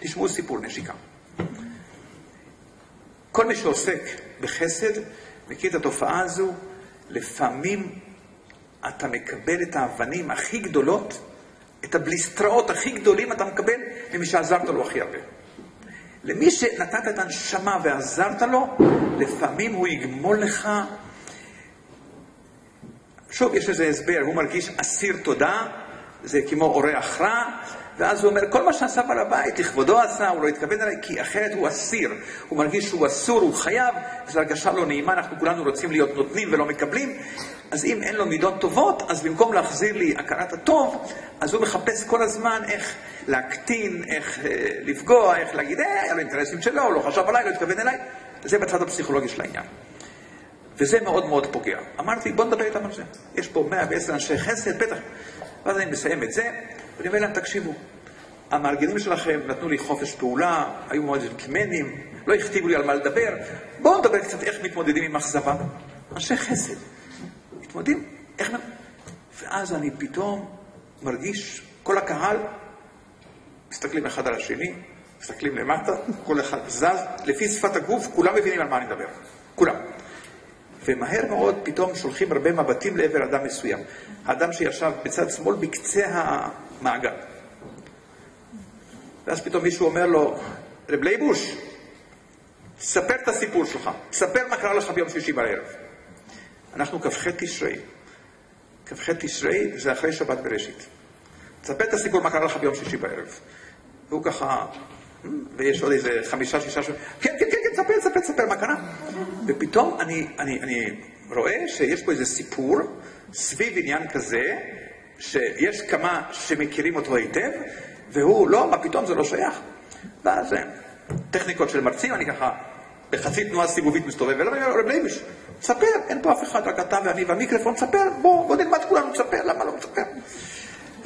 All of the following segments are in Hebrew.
תשמעו סיפור נשיקה. כל מי שעוסק בחסד מכיר את התופעה הזו, לפעמים אתה מקבל את האבנים הכי גדולות, את הבליסטראות הכי גדולים אתה מקבל ממי שעזרת לו הכי הרבה. למי שנתת את הנשמה ועזרת לו, לפעמים הוא יגמול לך. שוב, יש לזה הסבר, הוא מרגיש אסיר תודה, זה כמו אורח רע, ואז הוא אומר, כל מה שעשה בעל הבית, לכבודו עשה, הוא לא התכוון אליי, כי אחרת הוא אסיר. הוא מרגיש שהוא אסור, הוא חייב, זו הרגשה לא נעימה, אנחנו כולנו רוצים להיות נותנים ולא מקבלים. אז אם אין לו מידות טובות, אז במקום להחזיר לי הכרת הטוב, אז הוא מחפש כל הזמן איך להקטין, איך אה, לפגוע, איך להגיד, אה, היה לו אינטרסים שלו, הוא לא חשב עליי, לא התכוון אליי. זה בצד הפסיכולוגי של העניין. וזה מאוד מאוד פוגע. אמרתי, בוא נדבר איתם על זה. יש פה 110 אנשי חסד, בטח. ואז אני מסיים את זה, ואני אומר להם, תקשיבו, המארגנים שלכם נתנו לי חופש פעולה, היו מאוד ג'נטלמנים, לא הכתיבו לי על מה לדבר, בואו נדבר קצת איך מתמודדים עם אכזבה. אנשי חסד, מתמודדים, איך... ואז אני פתאום מרגיש, כל הקהל, מסתכלים אחד על השני, מסתכלים למטה, כל אחד זז, לפי שפת הגוף, כולם מבינים על מה אני מדבר. כולם. ומהר מאוד פתאום שולחים הרבה מבטים לעבר אדם מסוים. האדם שישב בצד שמאל בקצה המעגל. ואז פתאום מישהו אומר לו, רב לייבוש, ספר את הסיפור שלך, ספר מה קרה לך ביום שישי בערב. אנחנו כ"ח תשרי. כ"ח תשרי זה אחרי שבת בראשית. ספר את הסיפור מה קרה לך ביום שישי בערב. והוא ככה, ויש עוד איזה חמישה, שישה, שבע, כן, כן, כן, כן, ספר, ספר, ספר מה קרה. ופתאום אני, אני, אני רואה שיש פה איזה סיפור סביב עניין כזה, שיש כמה שמכירים אותו היטב, והוא, לא, מה פתאום, זה לא שייך. ואז אה, טכניקות של מרצים, אני ככה בחצי תנועה סיבובית מסתובב, ולא אומר, רב לייביש, תספר, אין פה אף אחד, רק אתה ואני והמיקרופון, תספר, בוא, בוא נלמד כולנו, תספר, למה לא תספר?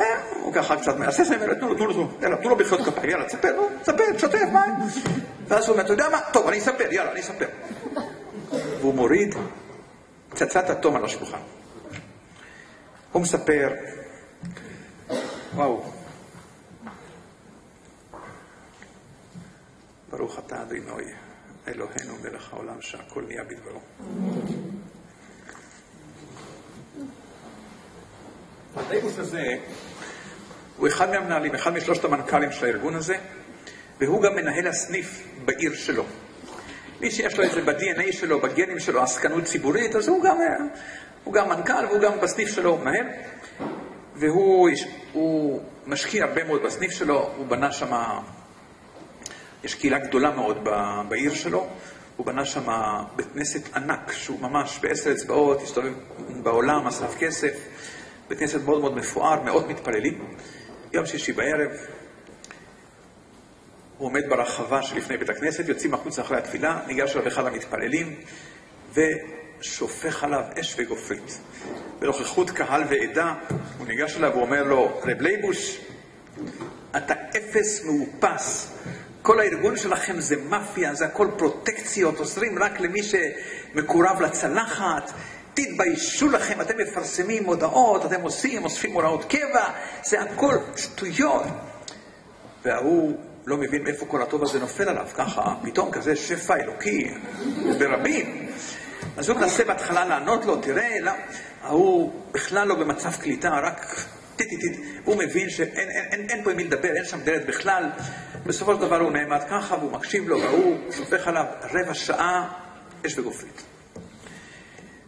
אה, הוא ככה קצת מהסס, אני אומר, תנו לו, תנו לו, תנו לו בחיות כפיים, יאללה, תספר, נו, תספר, תשתף, מה? ואז הוא אומר, אתה יודע מה? טוב, אני אספר, יאללה, אני אספר. והוא מוריד פצצת אטום על השולחן. הוא מספר, וואו, ברוך אתה אדינוי, אלוהינו מלך העולם שהכל נהיה בדברו. הדייבוס הזה הוא אחד מהמנהלים, אחד משלושת המנכ"לים של הארגון הזה, והוא גם מנהל הסניף בעיר שלו. מי שיש לו את זה ב-DNA שלו, בגנים שלו, עסקנות ציבורית, אז הוא גם, הוא גם מנכ"ל והוא גם בסניף שלו מנהל. והוא משקיע הרבה מאוד בסניף שלו, הוא בנה שם יש קהילה גדולה מאוד בעיר שלו, הוא בנה שם בית כנסת ענק, שהוא ממש בעשר אצבעות, הסתובב בעולם, אסף כסף, בית כנסת מאוד מאוד מפואר, מאות מתפללים. יום שישי בערב, הוא עומד ברחבה שלפני בית הכנסת, יוצאים החוצה אחרי התפילה, ניגש אליו אחד המתפללים, ושופך עליו אש וגופרית. בנוכחות קהל ועדה, הוא ניגש אליו ואומר לו, רב לייבוש, אתה אפס מאופס, כל הארגון שלכם זה מאפיה, זה הכל פרוטקציות, עוזרים רק למי שמקורב לצלחת. תתביישו לכם, אתם מפרסמים הודעות, אתם עושים, אוספים הוראות קבע, זה הכל שטויות. וההוא לא מבין מאיפה כל הטוב הזה נופל עליו, ככה, פתאום כזה שפע אלוקי, ברבים. אז הוא מנסה בהתחלה לענות לו, תראה, לא, ההוא בכלל לא במצב קליטה, רק טיטיטיט, הוא מבין שאין אין, אין, אין פה עם מי לדבר, אין שם דלת בכלל. בסופו של דבר הוא נעמד ככה והוא מקשיב לו, והוא שופך עליו רבע שעה אש וגופרית.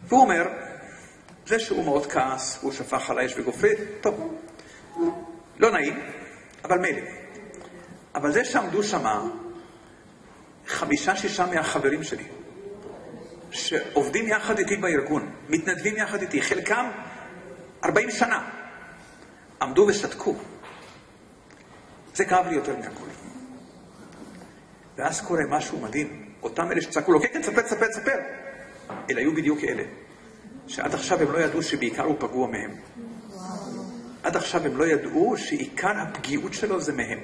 והוא אומר, זה שהוא מאוד כעס, הוא שפך על האש וגופרית, טוב, לא נעים, אבל מילא. אבל זה שעמדו שמה חמישה-שישה מהחברים שלי, שעובדים יחד איתי בארגון, מתנדבים יחד איתי, חלקם 40 שנה, עמדו ושתקו. זה כאב לי יותר מהכל. ואז קורה משהו מדהים. אותם אלה שצעקו לו, כן, כן, תספר, תספר, תספר. אלה היו בדיוק אלה, שעד עכשיו הם לא ידעו שבעיקר הוא פגוע מהם. עד עכשיו הם לא ידעו שעיקר הפגיעות שלו זה מהם.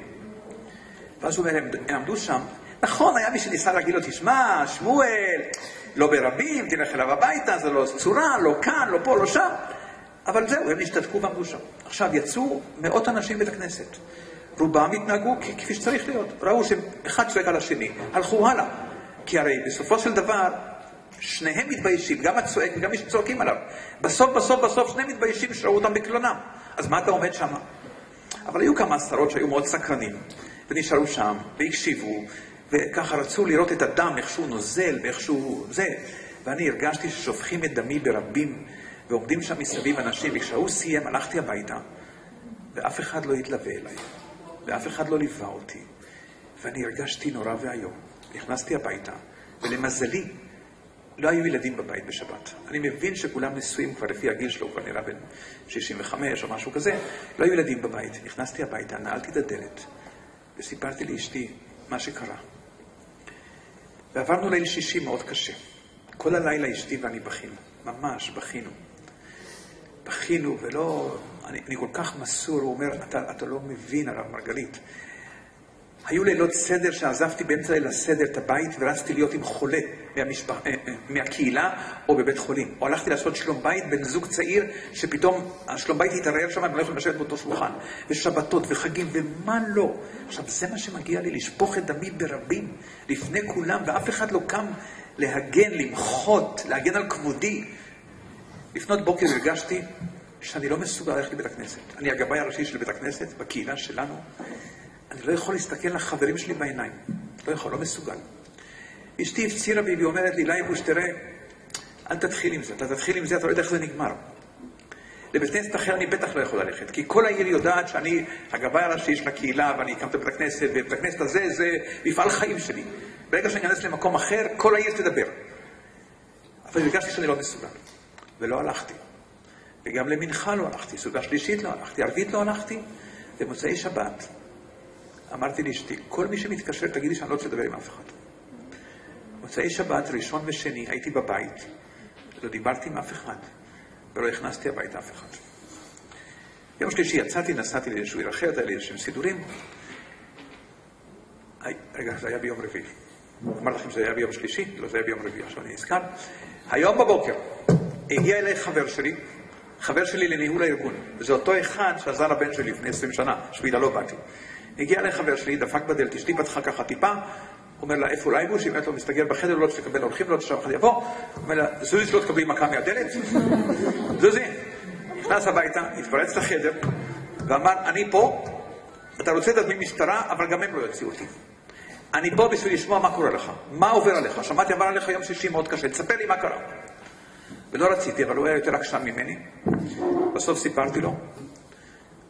ואז הוא אומר, הם עמדו שם, נכון, היה מי שניסה להגיד לו, תשמע, שמואל, לא ברבים, תלך אליו הביתה, זה לא צורה, לא כאן, לא פה, לא שם. אבל זהו, הם השתתקו ועמדו שם. עכשיו, יצאו מאות אנשים בית הכנסת. רובם התנהגו כפי שצריך להיות. ראו שאחד צועק על השני, הלכו הלאה. כי הרי בסופו של דבר, שניהם מתביישים, גם הצועק וגם מי שצועקים עליו. בסוף, בסוף, בסוף, שניהם מתביישים שראו אותם בקלונם. אז מה אתה עומד שם? אבל היו כמה עשרות שהיו מאוד סקרנים, ונשארו שם, והקשיבו, וככה רצו לראות את הדם, איך שהוא נוזל, ואיך שהוא... זה. ואני הרגשתי ששופכים את דמי ברבים, ועומדים שם מסביב אנשים, וכשהוא סיים, הלכתי הביתה, ואף אחד לא התלווה אליי, ואף אחד לא ליווה אותי, ואני הרגשתי נורא ואיום. נכנסתי הביתה, ולמזלי, לא היו ילדים בבית בשבת. אני מבין שכולם נשואים כבר לפי הגיל שלו, כבר נראה בן 65 או משהו כזה. לא היו ילדים בבית. נכנסתי הביתה, נעלתי את הדלת, וסיפרתי לאשתי מה שקרה. ועברנו ליל שישי מאוד קשה. כל הלילה אשתי ואני בכינו, ממש בכינו. בכינו, ולא... אני, אני כל כך מסור, הוא אומר, אתה, אתה לא מבין, הרב מרגלית. היו לילות סדר שעזבתי באמצע ליל הסדר את הבית ורצתי להיות עם חולה מהמשפח... אה, אה, מהקהילה או בבית חולים. או הלכתי לעשות שלום בית בין זוג צעיר שפתאום השלום בית התערער שם והם לא יכולים לשבת באותו שולחן. ושבתות וחגים ומה לא. עכשיו, זה מה שמגיע לי, לשפוך את דמי ברבים לפני כולם, ואף אחד לא קם להגן, למחות, להגן על כבודי. לפנות בוקר הרגשתי שאני לא מסוגל ללכת לבית הכנסת. אני הגבאי הראשי של בית הכנסת, בקהילה שלנו. אני לא יכול להסתכל לחברים שלי בעיניים. לא יכול, לא מסוגל. אשתי הפצירה בי והיא אומרת לי, לייבוש, תראה, אל תתחיל עם זה. אתה תתחיל עם זה, אתה לא יודע איך זה נגמר. לבית כנסת אחר אני בטח לא יכול ללכת, כי כל העיר יודעת שאני הגבאי הראשי של הקהילה, ואני את בית הכנסת, ובית הכנסת הזה זה מפעל חיים שלי. ברגע שאני אכנס למקום אחר, כל העיר תדבר. אבל הרגשתי שאני לא מסוגל, ולא הלכתי. וגם למנחה לא הלכתי, סוגה שלישית לא הלכתי, ערבית לא הלכתי, ומוצאי שבת אמרתי לאשתי, כל מי שמתקשר, תגידי שאני לא רוצה לדבר עם אף אחד. מוצאי שבת, ראשון ושני, הייתי בבית, לא דיברתי עם אף אחד, ולא הכנסתי הביתה אף אחד. יום שלישי יצאתי, נסעתי לאיזשהו עיר אחרת, היה לי איזשהם סידורים. רגע, זה היה ביום רביעי. אמרתי לכם שזה היה ביום שלישי? לא, זה היה ביום רביעי, עכשיו אני נזכר. היום בבוקר הגיע אליי חבר שלי, חבר שלי לניהול הארגון. זה אותו אחד שעזר לבן שלי לפני 20 שנה, שבעילה לא באתי. הגיע אליי חבר שלי, דפק בדלת, אשתי פתחה ככה טיפה, אומר לה, איפה לייבוש? היא אומרת לו, מסתגר בחדר, לא רוצה לקבל אורחים, לא שאף אחד יבוא. אומר לה, זוזי שלא תקבלי מכה מהדלת. זוזי. נכנס הביתה, התפרץ לחדר, ואמר, אני פה, אתה רוצה להזמין משטרה, אבל גם הם לא יוציאו אותי. אני פה בשביל לשמוע מה קורה לך, מה עובר עליך. שמעתי, עבר עליך יום שישי מאוד קשה, תספר לי מה קרה. ולא רציתי, אבל הוא היה יותר עקשן ממני. בסוף סיפרתי לו,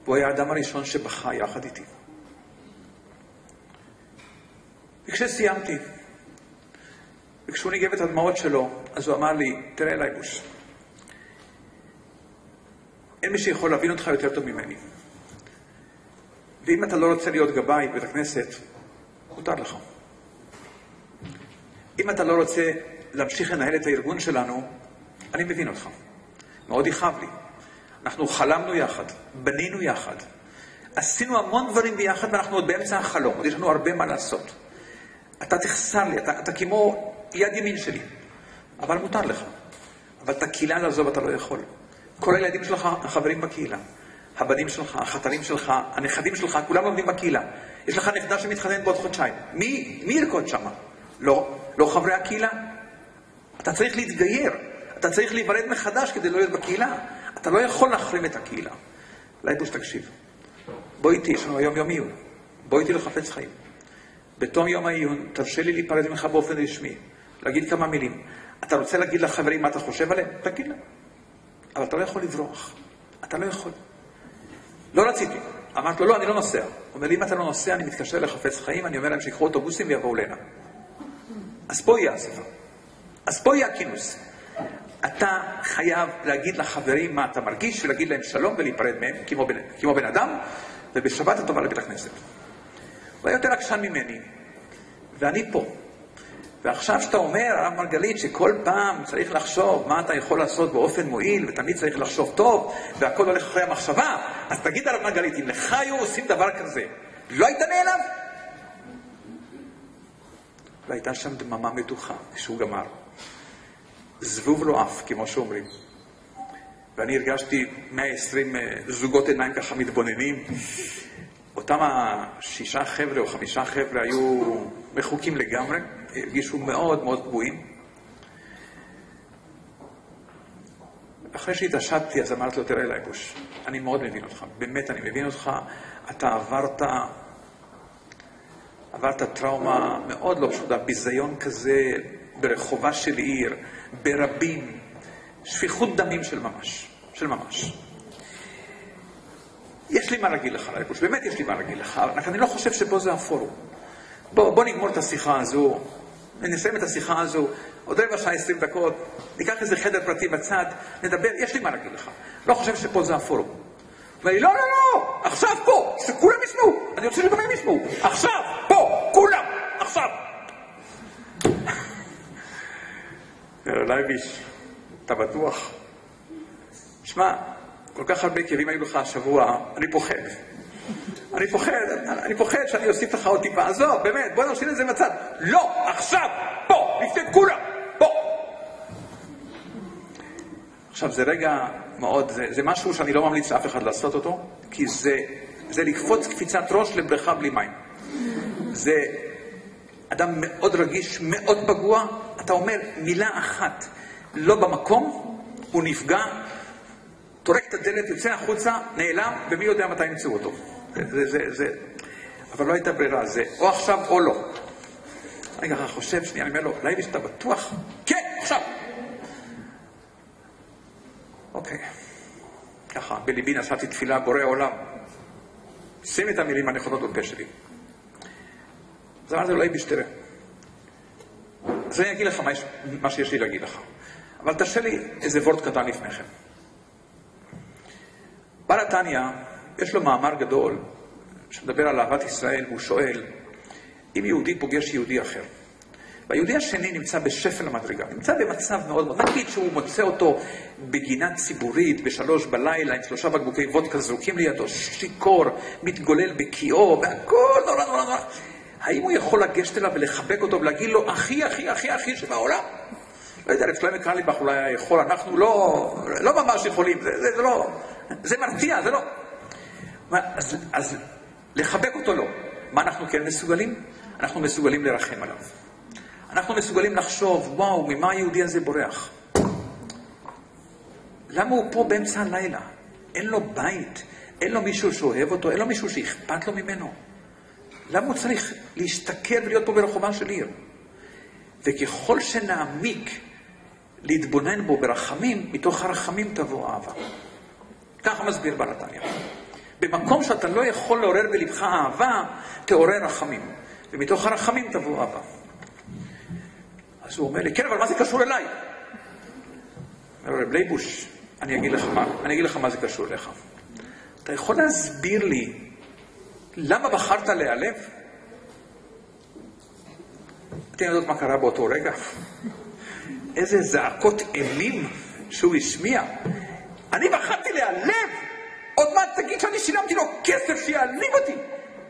והוא היה האדם הראשון שבכה יחד איתי. וכשסיימתי, וכשהוא ניגב את הדמעות שלו, אז הוא אמר לי, תראה לייבוש, אין מי שיכול להבין אותך יותר טוב ממני. ואם אתה לא רוצה להיות גבאי בבית הכנסת, מותר לך. אם אתה לא רוצה להמשיך לנהל את הארגון שלנו, אני מבין אותך. מאוד יכאב לי. אנחנו חלמנו יחד, בנינו יחד, עשינו המון דברים ביחד ואנחנו עוד באמצע החלום, עוד יש לנו הרבה מה לעשות. אתה תחסר לי, אתה, אתה כמו יד ימין שלי, אבל מותר לך. אבל את הקהילה לעזוב אתה לא יכול. כל הילדים שלך החברים בקהילה. הבנים שלך, החתנים שלך, הנכדים שלך, כולם לומדים בקהילה. יש לך נכדה שמתחתנת בעוד חודשיים. מי, מי ירקוד שם? לא, לא חברי הקהילה. אתה צריך להתגייר, אתה צריך להיוולד מחדש כדי לא להיות בקהילה. אתה לא יכול להחרים את הקהילה. לייבוש, תקשיב. בוא איתי, יש לנו היום יום עיון. בוא איתי לחפץ חיים. בתום יום העיון, תרשה לי להיפרד ממך באופן רשמי, להגיד כמה מילים. אתה רוצה להגיד לחברים מה אתה חושב עליהם? תגיד להם. אבל אתה לא יכול לברוח. אתה לא יכול. לא רציתי. אמרתי לו, לא, אני לא נוסע. הוא אומר לי, אם אתה לא נוסע, אני מתקשר לחפץ חיים, אני אומר להם שיקחו אוטובוסים ויבואו לנה. אז פה יהיה האספה. אז פה יהיה הכינוס. אתה חייב להגיד לחברים מה אתה מרגיש, ולהגיד להם שלום ולהיפרד מהם, כמו בן, כמו בן אדם, ובשבת אתה בא לבית הכנסת. הוא היה יותר עקשן ממני, ואני פה. ועכשיו שאתה אומר, הרב מרגלית, שכל פעם צריך לחשוב מה אתה יכול לעשות באופן מועיל, ותמיד צריך לחשוב טוב, והכל הולך אחרי המחשבה, אז תגיד הרב מרגלית, אם לך היו עושים דבר כזה, לא היית נעלב? והייתה שם דממה מתוחה כשהוא גמר. זבוב לא עף, כמו שאומרים. ואני הרגשתי 120 אה, זוגות עיניים ככה מתבוננים. אותם השישה חבר'ה או חמישה חבר'ה היו מחוקים לגמרי, הרגישו מאוד מאוד פגועים. אחרי שהתעשתתי, אז אמרתי לו, תראה לייבוש, אני מאוד מבין אותך, באמת אני מבין אותך, אתה עברת, עברת טראומה מאוד לא פשוטה, ביזיון כזה ברחובה של עיר, ברבים, שפיכות דמים של ממש, של ממש. יש לי מה להגיד לך, לייבוש, באמת יש לי מה להגיד לך, רק אני לא חושב שפה זה הפורום. בוא, בוא נגמור את השיחה הזו, נסיים את השיחה הזו, עוד רבע שעה, עשרים דקות, ניקח איזה חדר פרטי בצד, נדבר, יש לי מה להגיד לך. לא חושב שפה זה הפורום. ואני, לא, לא, לא, עכשיו פה, שכולם ישמעו, אני רוצה שגם הם ישמעו. עכשיו, פה, כולם, עכשיו. לייביש, אתה בטוח? שמע, כל כך הרבה כאבים היו לך השבוע, אני פוחד. אני פוחד, אני פוחד שאני אוסיף לך עוד טיפה. עזוב, באמת, בוא נשאיר את זה בצד. לא, עכשיו, פה, לפני כולם, פה. עכשיו, זה רגע מאוד, זה, זה משהו שאני לא ממליץ לאף אחד לעשות אותו, כי זה, זה לקפוץ קפיצת ראש לבריכה בלי מים. זה אדם מאוד רגיש, מאוד פגוע, אתה אומר מילה אחת לא במקום, הוא נפגע, טורק את הדלת, יוצא החוצה, נעלם, ומי יודע מתי ימצאו אותו. זה, זה, זה, אבל לא הייתה ברירה, זה או עכשיו או לא. אני ככה חושב, שנייה, אני אומר לו, לייביש, אתה בטוח? כן, עכשיו. אוקיי. ככה, בליבי נשאתי תפילה, בורא עולם. שים את המילים הנכונות בפה שלי. אז אמרתי לו, לייביש, תראה. אז אני אגיד לך מה, יש, מה שיש לי להגיד לך. אבל תרשה לי איזה וורט קטן לפני כן. בעל התניא, יש לו מאמר גדול שמדבר על אהבת ישראל, והוא שואל, אם יהודי פוגש יהודי אחר, והיהודי השני נמצא בשפל המדרגה, נמצא במצב מאוד מאוד, נגיד שהוא מוצא אותו בגינה ציבורית בשלוש בלילה עם שלושה בקבוקי וודקה זרוקים לידו, שיכור, מתגולל בקיאו, והכל נורא נורא נורא. האם הוא יכול לגשת אליו ולחבק אותו ולהגיד לו, אחי, אחי, אחי, אחי שבעולם? לא יודע, לפלמי קרליבך אולי יכול, אנחנו לא, לא ממש יכולים, זה, זה, זה לא, זה מרתיע, זה לא. אז, אז לחבק אותו לא. מה אנחנו כן מסוגלים? אנחנו מסוגלים לרחם עליו. אנחנו מסוגלים לחשוב, וואו, ממה היהודי הזה בורח? למה הוא פה באמצע הלילה? אין לו בית, אין לו מישהו שאוהב אותו, אין לו מישהו שאכפת לו ממנו. למה הוא צריך להשתכר ולהיות פה ברחובה של עיר? וככל שנעמיק להתבונן בו ברחמים, מתוך הרחמים תבוא אהבה. ככה מסביר בעל התניא. במקום שאתה לא יכול לעורר בלבך אהבה, תעורר רחמים. ומתוך הרחמים תבוא אהבה. אז הוא אומר לי, כן, אבל מה זה קשור אליי? אומר רב לייבוש, אני אגיד לך מה, אני אגיד לך מה זה קשור אליך. אתה יכול להסביר לי למה בחרת להיעלב? אתם יודעות מה קרה באותו רגע? איזה זעקות אימים שהוא השמיע. אני בחרתי להיעלב! עוד מעט תגיד שאני שילמתי לו כסף שיעליב אותי!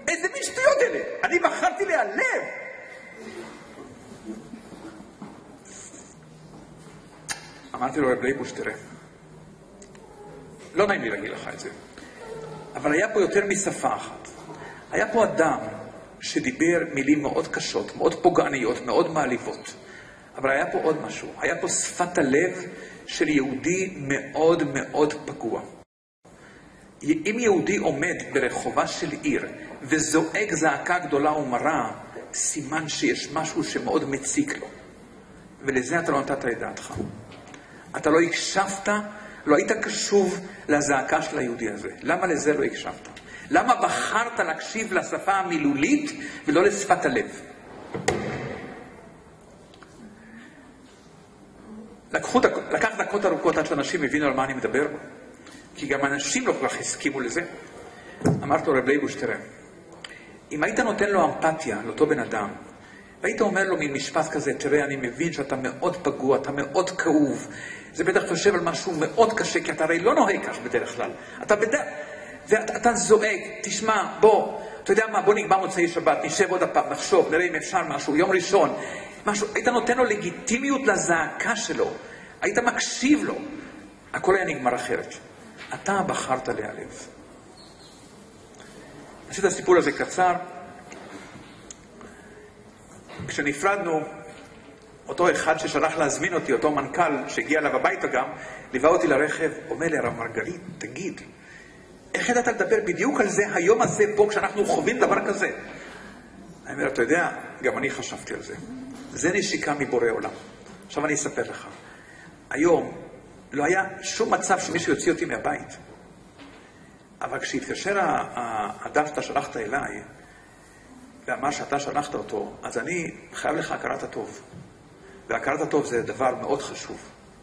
איזה מין שטויות אלה! אני בחרתי להיעלב! אמרתי לו, רב לייבוש, תראה, לא נעים לי להגיד לך את זה, אבל היה פה יותר משפה אחת. היה פה אדם שדיבר מילים מאוד קשות, מאוד פוגעניות, מאוד מעליבות. אבל היה פה עוד משהו, היה פה שפת הלב של יהודי מאוד מאוד פגוע. אם יהודי עומד ברחובה של עיר וזועק זעקה גדולה ומרה, סימן שיש משהו שמאוד מציק לו. ולזה אתה לא נתת את דעתך. אתה לא הקשבת, לא היית קשוב לזעקה של היהודי הזה. למה לזה לא הקשבת? למה בחרת להקשיב לשפה המילולית ולא לשפת הלב? לקחו, לקח דקות ארוכות עד שאנשים הבינו על מה אני מדבר, כי גם אנשים לא כל כך הסכימו לזה. אמרתי לו, רב לייבוש, תראה, אם היית נותן לו אמפתיה, לאותו בן אדם, והיית אומר לו מין משפט כזה, תראה, אני מבין שאתה מאוד פגוע, אתה מאוד כאוב, זה בטח חושב על משהו מאוד קשה, כי אתה הרי לא נוהג כך בדרך כלל. אתה בדרך... ואתה זועק, תשמע, בוא, אתה יודע מה, בוא נקבע מוצאי שבת, נשב עוד הפעם, נחשוב, נראה אם אפשר משהו, יום ראשון, משהו, היית נותן לו לגיטימיות לזעקה שלו, היית מקשיב לו, הכל היה נגמר אחרת. אתה בחרת להיעלב. נעשה את הסיפור הזה קצר. כשנפרדנו, אותו אחד ששלח להזמין אותי, אותו מנכ"ל שהגיע אליו הביתה גם, ליווה אותי לרכב, אומר לי, הרב מרגלית, תגיד, איך ידעת לדבר בדיוק על זה היום הזה פה, כשאנחנו חווים דבר כזה? אני אומר, אתה יודע, גם אני חשבתי על זה. זה נשיקה מבורא עולם. עכשיו אני אספר לך. היום לא היה שום מצב שמישהו יוציא אותי מהבית. אבל כשהתקשר הדף שאתה שלחת אליי, ואמר שאתה שלחת אותו, אז אני חייב לך הכרת הטוב. והכרת הטוב זה דבר מאוד חשוב,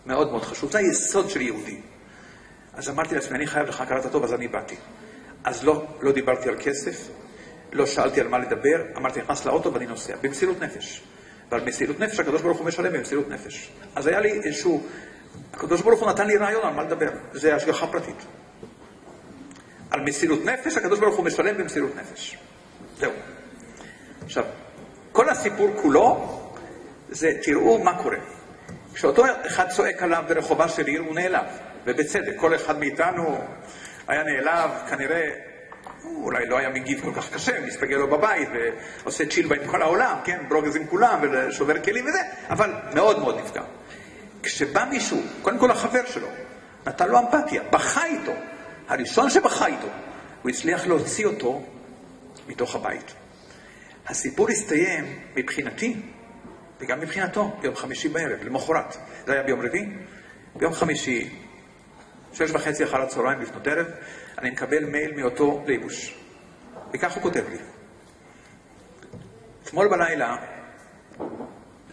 מאוד מאוד חשוב. זה היסוד של יהודי. אז אמרתי לעצמי, אני חייב לך הכרת הטוב, אז אני באתי. אז לא, לא דיברתי על כסף, לא שאלתי על מה לדבר, אמרתי, נכנס לאוטו ואני נוסע, במסירות נפש. ועל מסירות נפש, הקדוש ברוך הוא משלם במסירות נפש. אז היה לי איזשהו, הקדוש ברוך הוא נתן לי רעיון על מה לדבר, זה השגחה פרטית. על מסירות נפש, הקדוש ברוך הוא משלם במסירות נפש. זהו. עכשיו, כל הסיפור כולו זה, תראו מה קורה. כשאותו אחד צועק עליו ברחובה של עיר, הוא נעלב, ובצדק. כל אחד מאיתנו היה נעלב, כנראה, הוא אולי לא היה מגיב כל כך קשה, מסתגל לו בבית ועושה צ'ילבה עם כל העולם, כן, ברוגז עם כולם ושובר כלים וזה, אבל מאוד מאוד נפגע. כשבא מישהו, קודם כל החבר שלו, נתן לו אמפתיה, בכה איתו, הראשון שבכה איתו, הוא הצליח להוציא אותו מתוך הבית. הסיפור הסתיים מבחינתי, וגם מבחינתו, ביום חמישי בערב, למחרת. זה היה ביום רביעי. ביום חמישי, שש וחצי אחר הצהריים לפנות ערב, אני מקבל מייל מאותו ליבוש. וכך הוא כותב לי. אתמול בלילה,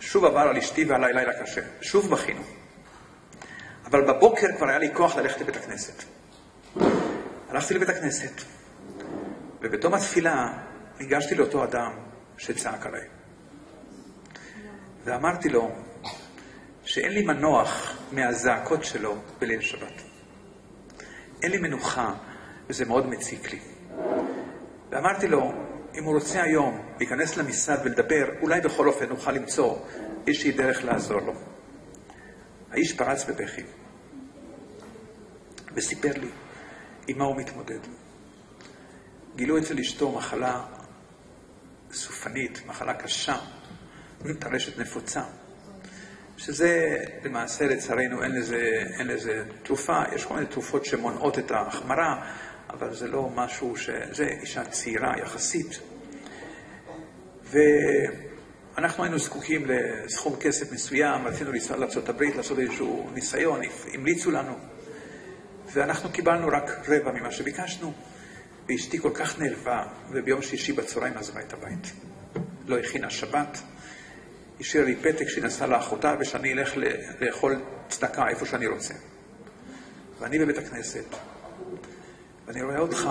שוב עבר על אשתי ועליי לילה קשה. שוב בכינו. אבל בבוקר כבר היה לי כוח ללכת לבית הכנסת. הלכתי לבית הכנסת, ובתום התפילה ניגשתי לאותו אדם שצעק עליי. ואמרתי לו שאין לי מנוח מהזעקות שלו בליל שבת. אין לי מנוחה, וזה מאוד מציק לי. ואמרתי לו, אם הוא רוצה היום להיכנס למשרד ולדבר, אולי בכל אופן נוכל למצוא איזושהי דרך לעזור לו. האיש פרץ בבכי וסיפר לי עם מה הוא מתמודד. גילו אצל אשתו מחלה סופנית, מחלה קשה, טרשת נפוצה, שזה למעשה לצערנו אין לזה, אין לזה תרופה, יש כל מיני תרופות שמונעות את ההחמרה, אבל זה לא משהו ש... זה אישה צעירה יחסית. ואנחנו היינו זקוקים לסכום כסף מסוים, רצינו לנסוע לארה"ב לעשות איזשהו ניסיון, המליצו לנו, ואנחנו קיבלנו רק רבע ממה שביקשנו. ואשתי כל כך נעלבה, וביום שישי בצהריים עזבה את הבית. לא הכינה שבת, השאירה לי פתק שהיא נסעה לאחותה ושאני אלך לאכול צדקה איפה שאני רוצה. ואני בבית הכנסת, ואני רואה אותך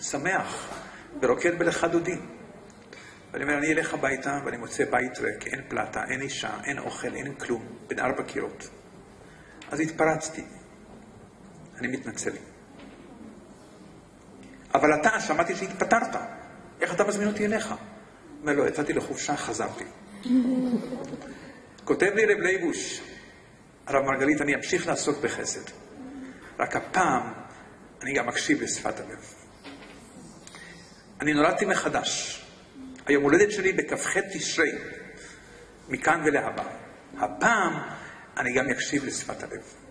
שמח ורוקד בלך דודי. ואני אומר, אני אלך הביתה ואני מוצא בית ריק, אין פלטה, אין אישה, אין אוכל, אין כלום, בין ארבע קירות. אז התפרצתי. אני מתנצל. אבל אתה, שמעתי שהתפטרת. איך אתה מזמין אותי אליך? אומר לו, יצאתי לחופשה, חזרתי. כותב לי רב לייבוש, הרב מרגלית, אני אמשיך לעסוק בחסד. רק הפעם אני גם מקשיב לשפת הלב. אני נולדתי מחדש. היום הולדת שלי בכ"ח תשרי, מכאן ולהבא. הפעם אני גם אקשיב לשפת הלב.